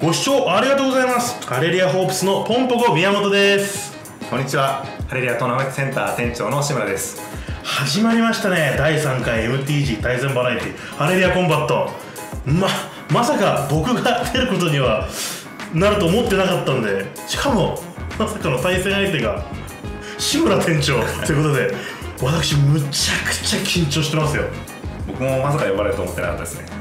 ご視聴ありがとうございます。ハレリアホープスのポンポコ宮本です。こんにちは。ハレリアトーナメントセンター店長の志村です。始まりましたね。第3回 MTG 対戦バラエティハレリアコンバット。ままさか僕が出ることにはなると思ってなかったんで。しかもまさかの対戦相手が志村店長ということで私むちゃくちゃ緊張してますよ。僕もまさか呼ばれると思ってなかったですね。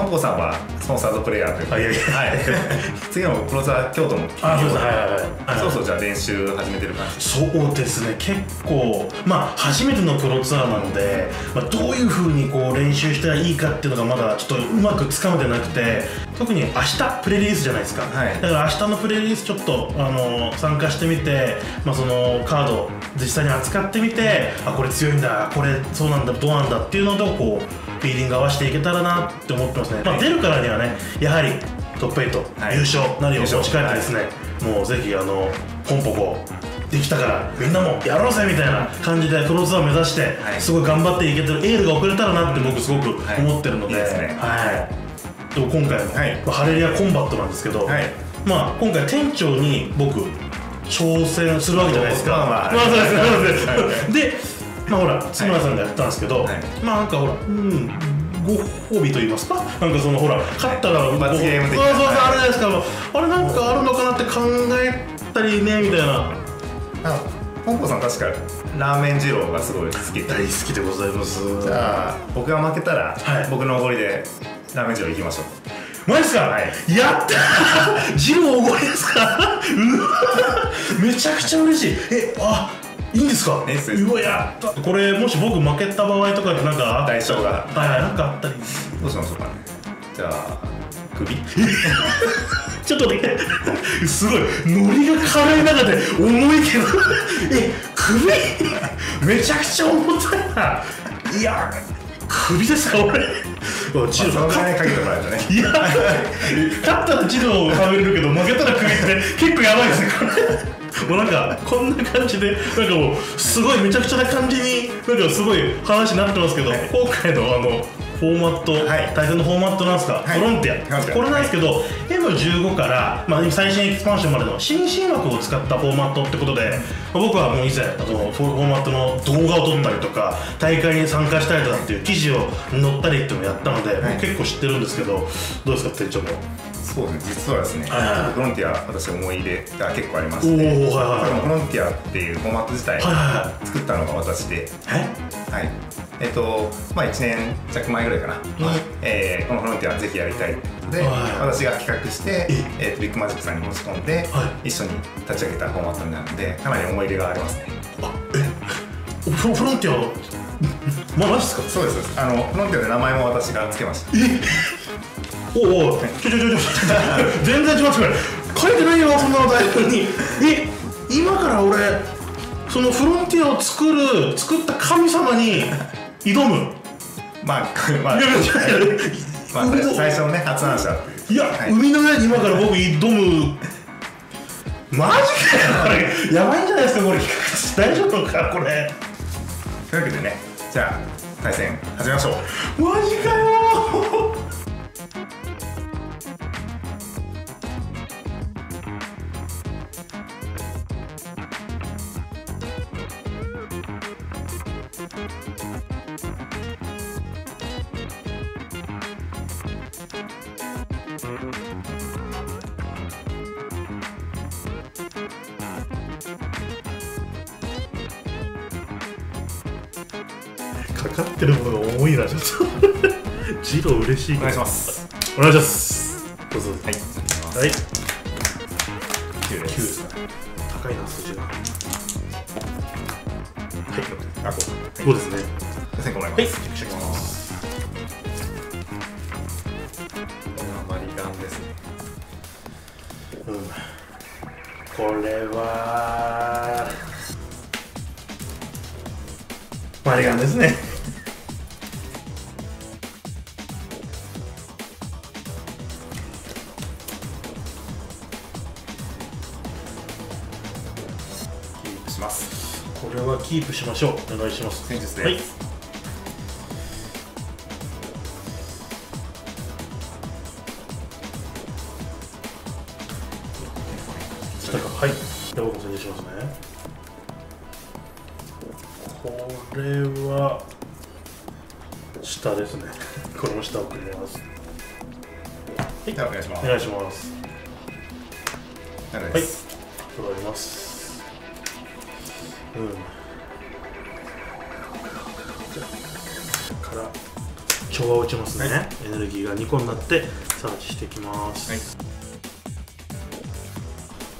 トンポさんはスポンサードプレイヤーというこはい、次のプロザー京都もあそうですはいはい。はいそうそうじゃあ練習始めてる感じ。そうですね。結構まあ初めてのプロツアーなので、まあ、どういうふうにこう練習したらいいかっていうのがまだちょっとうまくつかめてなくて特に明日プレリリースじゃないですか、はい。だから明日のプレリリースちょっとあの参加してみて、まあ、そのカード実際に扱ってみてあこれ強いんだこれそうなんだどうなんだっていうのとこうフィーリング合わせていけたらなって思ってますね、まあ、出るからにはねやはりトップ8、はい。優勝何を持ち帰ってですね、もうぜひあのポンポコできたからみんなもやろうぜみたいな感じでプロツアー目指して、はい。すごい頑張っていけてるエールが送れたらなって僕すごくはい。思ってるので、いいね。はい。でも今回の、はい。まあハレリアコンバットなんですけど、はい。まあ今回店長に僕挑戦するわけじゃないですか。まあまあ。そうです。はい。そうです。でまあほら津村さんがやったんですけど、はい。まあなんかほらうんご褒美と言いますか？なんかそのほら勝ったら罰ゲーム的なそうそうそうあれじゃないですかあれなんかあるのかなって考えたりねみたいな。あポンポさん確かラーメン二郎がすごい好き。大好きでございます。じゃあ僕が負けたら、はい。僕のおごりでラーメン二郎行きましょう。マジですか、はい。やったー！ジローおごりですか？めちゃくちゃ嬉しい。えあいいんですか？いいっすうわやった。これもし僕負けた場合とかってなんか代償がはいはいなんかあったり。どうしましょうか？ねじゃあ首。ちょっとねすごい。ノリが軽い中で重いけど。え首？めちゃくちゃ重たいな。いや首ですか俺。ジローそのぐらいかけてもらえたね。いや、勝ったらジローを食べれるけど、負けたら首って結構やばいですね、これ。もうなんか、こんな感じで、なんかもう、すごいめちゃくちゃな感じに、なんかすごい話になってますけど、はい。今回のあの、フォーマット、はい。対戦のフォーマットなんですか、はい。フロンティア。これなんですけど、M15 から、まあ、最新エキスパンションまでの新枠を使ったフォーマットってことで、まあ僕はもう以前、あのフォーマットの動画を撮ったりとか、大会に参加したりとかっていう記事を載ったりっていうのをやったので、はい。僕結構知ってるんですけど、どうですか、店長も？そうですね実はですね、はいはい。はいフロンティア私思い入れが結構ありまおしておはいはいこのはフロンティアっていうフォーマット自体いはいは作ったのが私で、いはい。はいえっとまあ、1年弱前ぐらいかな、にえーこのフロンティアぜひやりたいってことで、はい。私が企画してえ、えーとビッグマジックさんに持ち込んで、は一緒に立ち上げたフォーマットになるのでかなり思い入れがありますね。あえ？フロフロンティアを？まマジっすか？そうですあのフロンティアで名前も私が付けましたおおちょちょちょちょ全然違う違う。書いてないよそんなの台本に。え今から俺そのフロンティアを作る作った神様に挑む。まあまあ、いやいやまあ、最初のね発案者。いや、はい。海の上に今から僕挑む。マジかよこれ。やばいんじゃないですかこれ。大丈夫かこれ。というわけでねじゃあ対戦始めましょう。マジかよかかってるものが重いなちょっと。ジロー嬉しいお願いします。お願いします。どうぞはい。はい。9で9すです。か高いな数字がはマリガンですねキープしますこれはキープしましょうお願いします戦術ですはいしますね。これは下ですね。これも下送ります。じゃあお願いします。お願いします。はい。なるです取られます。うん。から調和打ちますね、はい。エネルギーが2個になってサーチしていきます、はい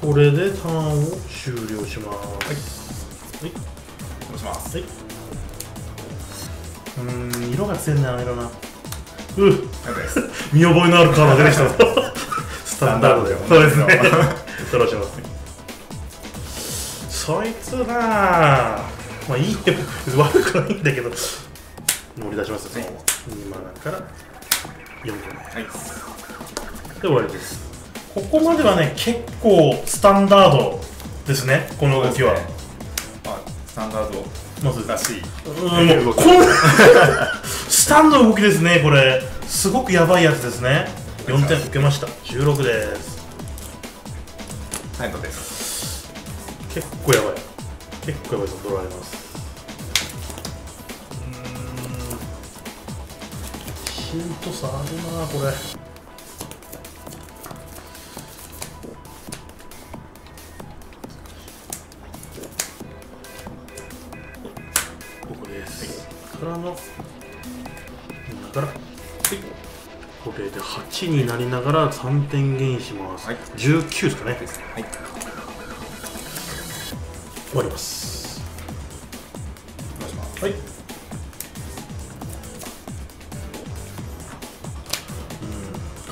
これでターンを終了しますはいお願いしますはい。うーん、色が強いんだよな、色な。うなるです 見覚えのあるカードが出てきた ぞ。スタンダードで。スタそうですね。ドラします。そいつなあまあいいよ。悪くないんだけど。盛り出しますよ、そのまま。2マナから4個目。はいで終わりです。ここまではね、結構スタンダードですね、この動きは。ね。まあスタンダードまずらし。いうんもうこんスタンドの動きですねこれ。すごくやばいやつですね。4点受けました。16です。タイトです。結構やばい。結構やばいぞドラありますうーん。ヒント差あるなこれからのだから。はい。これで8になりながら3点ゲインします、はい。19ですかね。はい。終わります。お願いします。はい。うん、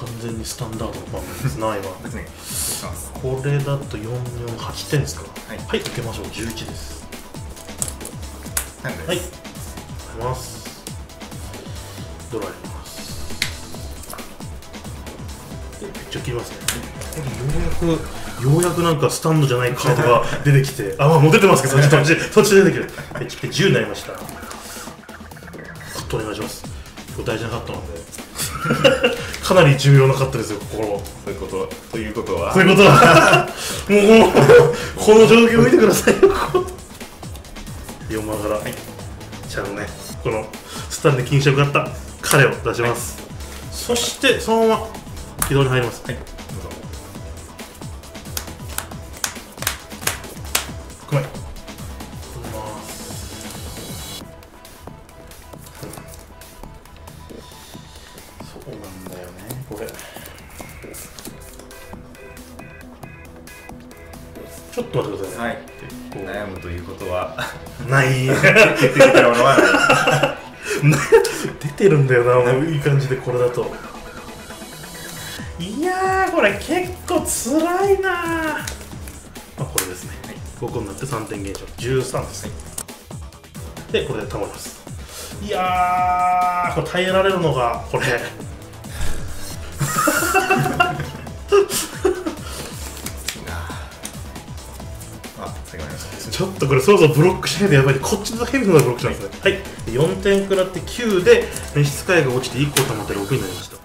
完全にスタンダードの場面です。な、今。別にお願いします。これだと448点ですか。はい。はい、受けましょう。11です？はい。です受けます。ドライます。えめっちゃ切りますね。ようやく、ようやくなんかスタンドじゃないカードが出てきて、あ、まあもう出てますけど、そっち、そっち、出てくる。で、切って10になりました。カットお願いします。今日大事なカットなんで。かなり重要なカットですよ、ここそういうことということはそういうことだ。もう、この状況見てくださいよ、こスタンで金色があった彼を出します。そして、そのまま軌道に入ります。はいどうぞごめん。取ります。そうなんだよね、これ。ちょっと待ってくださいね。はい悩むということはない。出てきたものはない出てるんだよな、もういい感じでこれだと。いやー、これ結構つらいなまあ、これですね。5個になって3点減少。13です。で、これで保ります。いやー、これ耐えられるのが、これ。ちょっとこれそろそろブロックしないとやばい。こっちのヘビのブロックしますね。はい。4点食らって9で召使いが落ちて1個溜まって6になりました。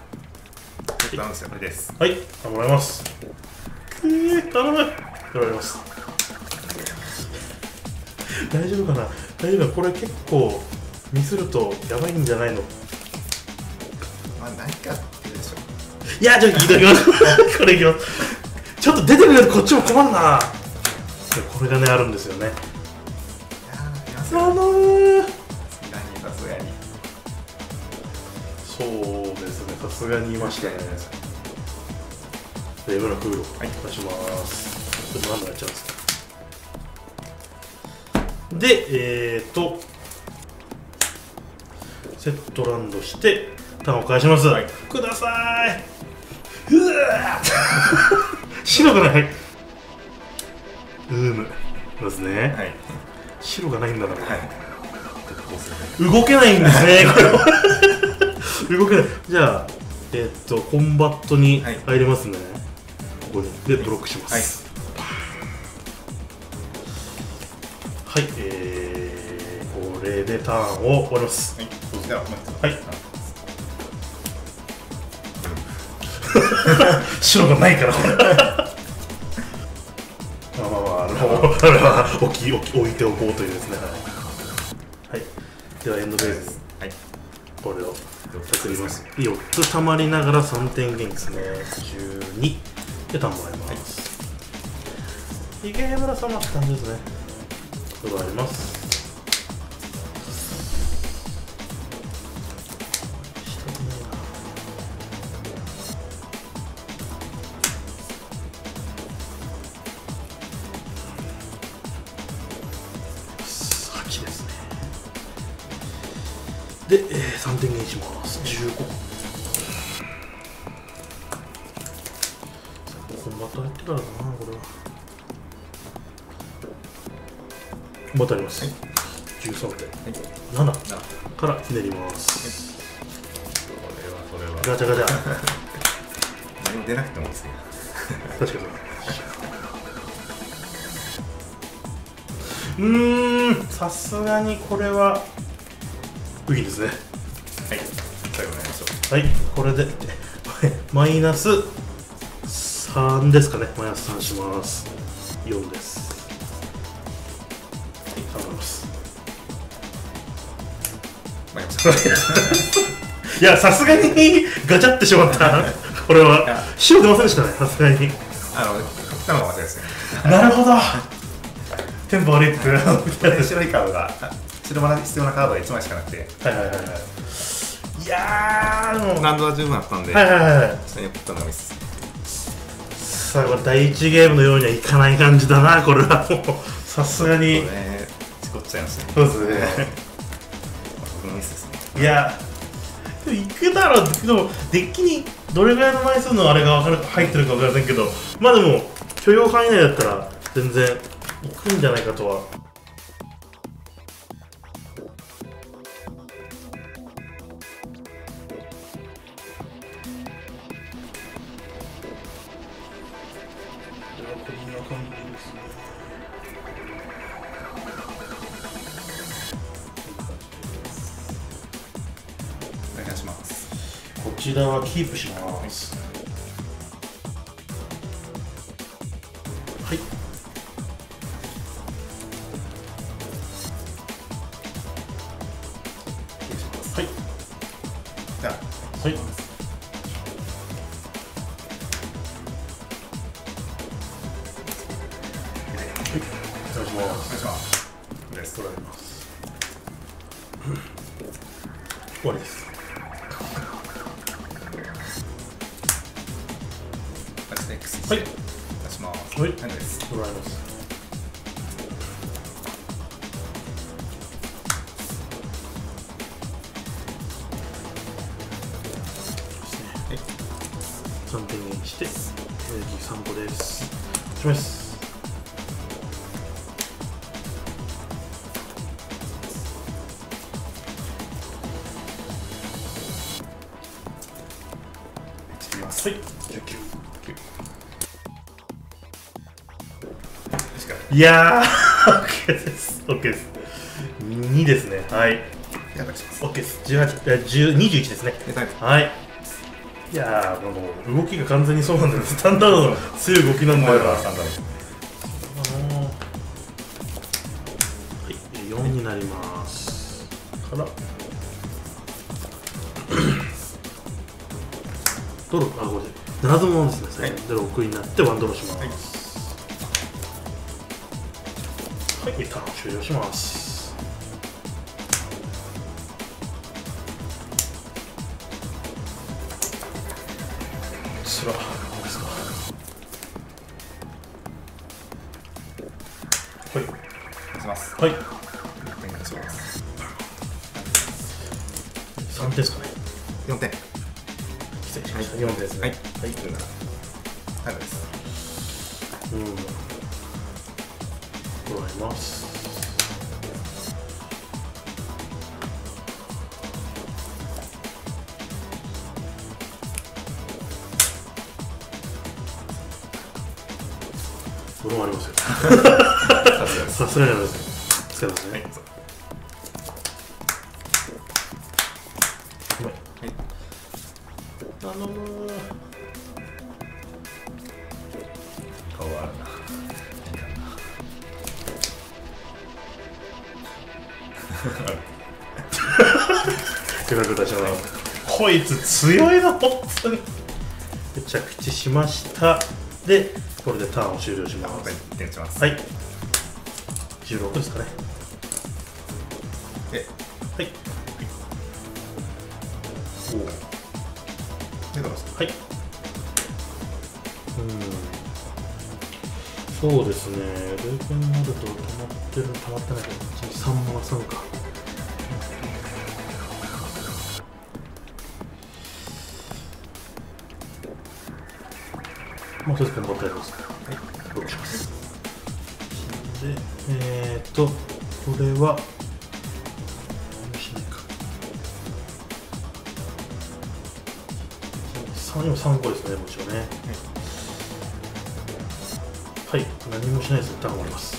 ダウンしてこれです。はい。あもらいます。えー、頼む。取られます。大丈夫かな？大丈夫かこれ結構ミスるとやばいんじゃないの？まあ何かってでしょいやじゃあいただきます。これいきます。ちょっと出てくれるとこっちも困るなこれがねあるんですよね頼むさすがにそうですね、さすがに言いましたね。レブラクール、はい出します。これ何度やっちゃうんですか。で、えーと、セットランドして、ターンを返します。はいください。うわー 白がない？うーむ。ですね。はい白がないんだな。はい動けないんですね、これは動けない。じゃあ、えっと、コンバットにはい入りますね。ここに。で、ブロックします。はい、えー、これでターンを終わります。はいではい 白がないから、これ。まあまあまあ、あの、これは置き置き置いておこうというですね。はい、はい、ではエンドフェーズはい。これを作ります。4つ溜まりながら3点減ですね。12でタンもらいます、ヒゲ村様って感じですね。これあります3点減します。15コンバット入ってからだなこれは。コンバットあります、13点。7なからひねります、これはこれは。ガチャガチャ。何も出なくてもですね。確かに。うーんさすがにこれは。ウィンですねはいこれで マイナス3ですかね。マイナス3します。4です。はい頼みます。う参りましょういやさすがにガチャってしまった。これは。白出ませんでしたねさすがに。あのがですね。なるほど。テンポ悪いって。は い白いカードが白マナ必要なカードが1枚しかなくて。はいはいはいいやーでもランドは十分あったんで、はいはいはい下に送ったのがミス。さあ第1ゲームのようにはいかない感じだなこれは。もうさすがに。ねっちゃいましたね。そうですね。ですね。いやでもいくだろうでもデッキにどれぐらいの枚数のあれが分かる入ってるか分かりませんけどまあでも許容範囲内だったら全然いくんじゃないかとはちらはキープします。はい。はい。じゃあ。はいますはい。19。確かいやー、OK です。OK です。2ですね。はい。にやばいします OK です。18、え10 21ですね。はい。いやー、もう動きが完全にそうなんだよ。スタンダードの強い動きなんだよな。サンダーあ最後で6になってワンドローします。はい、ターン終了します。つら、何ですか？はい。出しますはい、お願いします3点ですかね。4点失礼しました。4点ですね。はいはい。タイプですうん。もらいます。これもありますよ。さすがにありますよ。使いますね。うまい。はい頼む変わるなグこいつ強いな本当に。着地しました。でこれでターンを終了します。はい16ですかね。そうですね。0点になると止まってる止まってないけど3回すのか。もう一つ頑張ってやりますは。いロックしますでえー、っとこれは。何もしないか。3今3個ですねもちろんね。はい何もしないです。一旦終わります。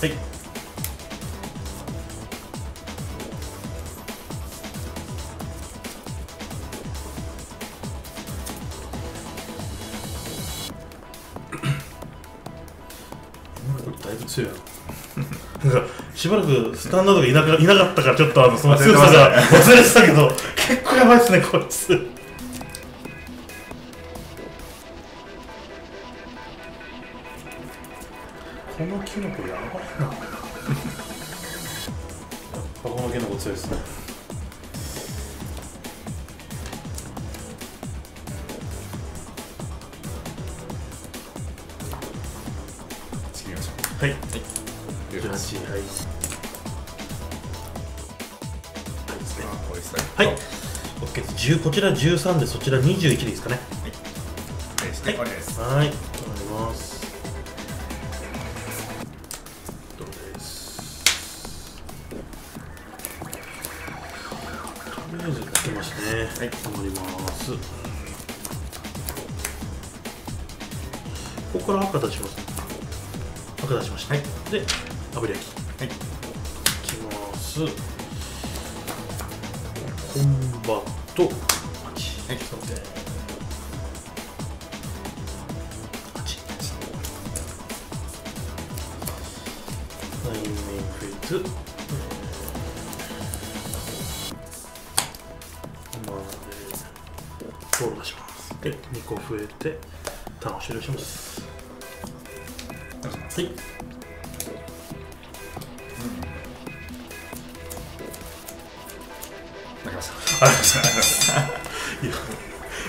はい。だいぶ強いな。なんかしばらくスタンダードがいなかいなかったからちょっとあのその強さが忘れてたけど。結構やばいですねこいつこのキノコやばいな。このキノコ強いですね。はい、う18はい。あこれですねはい、OK です10こちら13でそちら21でいいですかね。はい。して終わりです。はい、赤出します。赤出しました。はい、で、炙り焼き。はいいきます。コンバット8。はいそうで。8。ナインメインフェイズ。まあ、で、ボール出します。で、2個増えて、ターンを終了します。はい。負けましたありがとうございます。いや、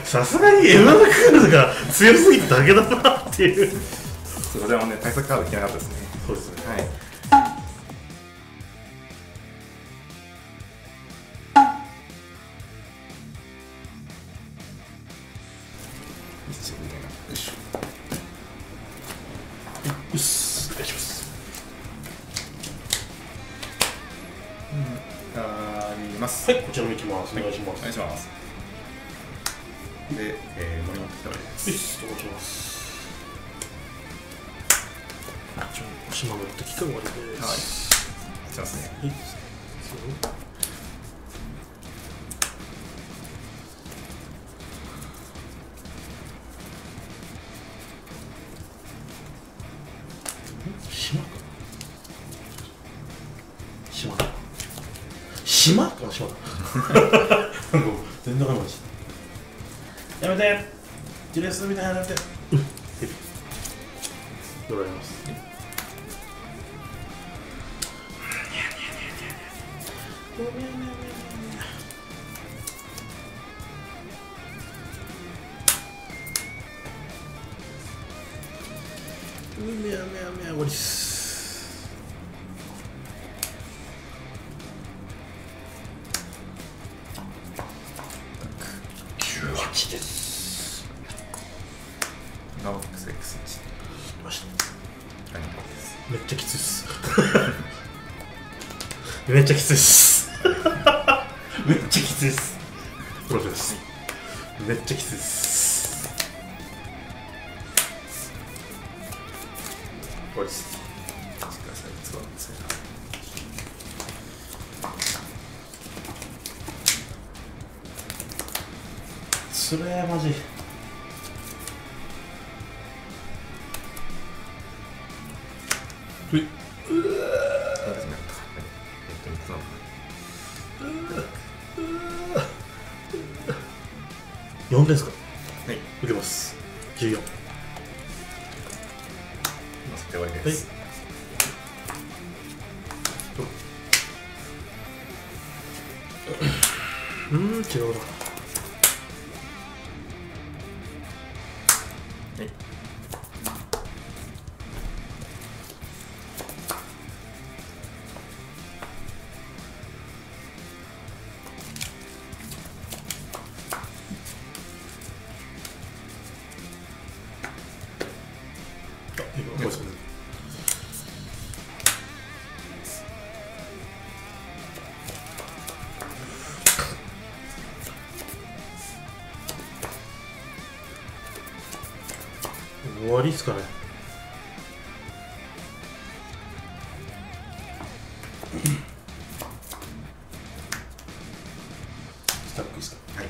さすがにエマヌクールが強すぎただけだなっていう。それもね対策カード引けなかったですねそうですね。はい、こちらも行きます。お願いします。お願いしますで、えー、森本来たらですうっす、お願いします。ちょ、おしま持ってきて終わりです。はいしますねはい。なんか全然わかんないしやめて。ジレスみたいなのやめて。ドラえます。うめやめやめや終わりっすめっちゃきついっす。めっちゃきついっす。プロです。めっちゃきついっす。終わりっす。くださいそうなんです。つれーマジは終わりっすかね。スタックいいっすか？はい。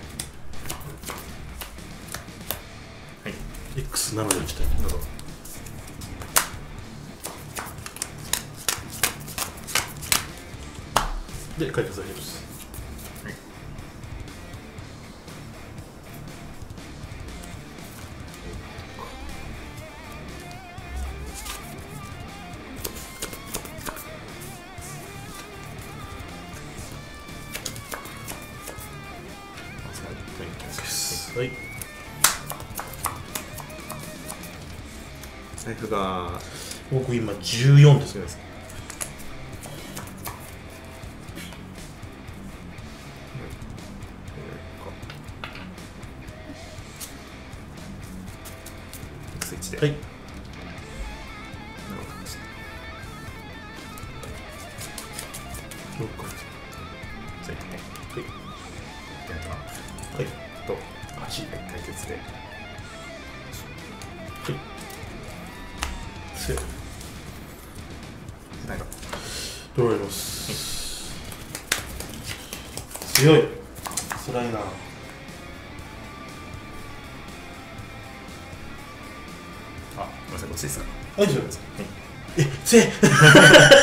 はい。X7 で打ちたい。どうぞ。で書いてくださいます僕今14ですねはいなるほど6じゃあねはい。はい。と8対決で。はい。せなローやります。強い。辛いな。あごめんなさいこっちですか？大丈夫ですか？えせ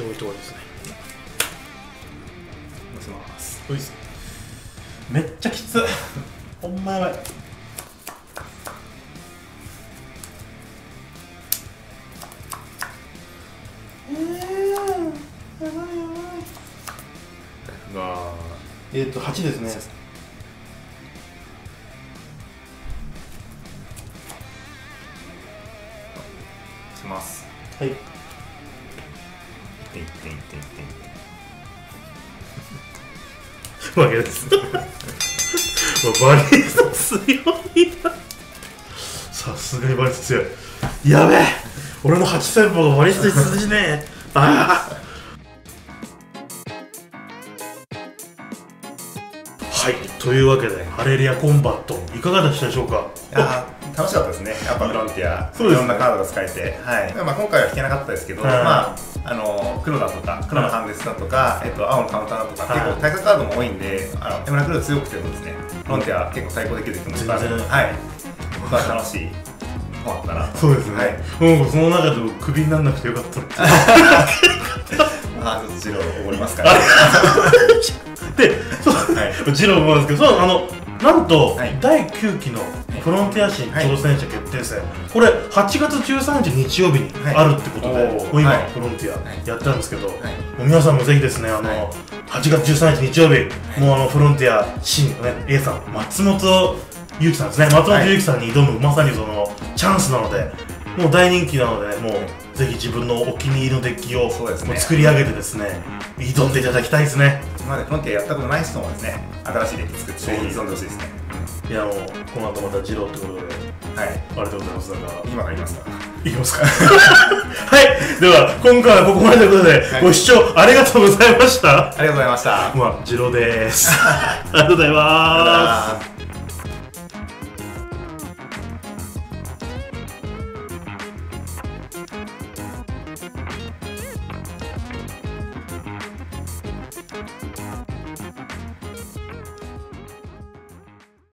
一応置いとこですね。乗せます。ういめっちゃきつ。い ほんまやばい。えー、やばいやばい。がえっ、ー、と8ですね。します。はいわけです。バリスタ強いな。さすがにバリスタ強い。やべえ。俺の8戦法がバリスタに通じねえ。ああ。はい。というわけでハレリアコンバットいかがでしたでしょうか？いやー楽しかったですね、やっぱフロンティア、そうです。ねいろんなカードが使えて、はい。まあ、今回は引けなかったですけど、はい。まあ、あの黒だとか、黒のハンデスだとか、えっと、青のカウンターだとか、はい。結構対策カードも多いんで、あのエムラクルー強くてもですね、フロンティア結構対抗できる気持ちがあるので、全然。はい、まあ、楽しい、終わったな。そうですね、はい。もうその中でもクビにならなくてよかった あー、ちょっとジローおごりますから、ね。で、そう、はい。ジローもなんですけど、そう、あの、なんと、はい。第9期のフロンティア新挑戦者決定戦、これ、8月13日日曜日にはい。あるってことで、おー。もう今、はい。フロンティはい。アやったんですけど、もはい。う皆さんもぜひですね、あの、はい。8月13日日曜日、もうあの、フロンティア新のね、A さん、松本ゆうきさんですね、松本ゆうきさんに挑む、まさにその、チャンスなので、もう大人気なので、もう、ぜひ自分のお気に入りのデッキをね。もう作り上げてですね、挑んでいただきたいですね。今までフロンティアやったことない人もですね、新しいデッキ作って、挑んでほしいですね。いやもうこの後またジローってことで。はい、ありがとうございます。だから今から言いますか？いきますか？はい。では今回はここまでということで、はい。ご視聴ありがとうございました。ありがとうございました。まあジローで す。ありがとうございます